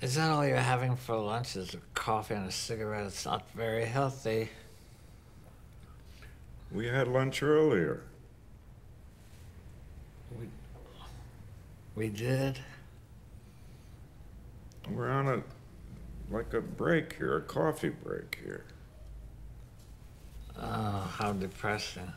Is that all you're having for lunch? Is a coffee and a cigarette? It's not very healthy. We had lunch earlier. We did. We're on a, like a break here, a coffee break here. Oh, how depressing.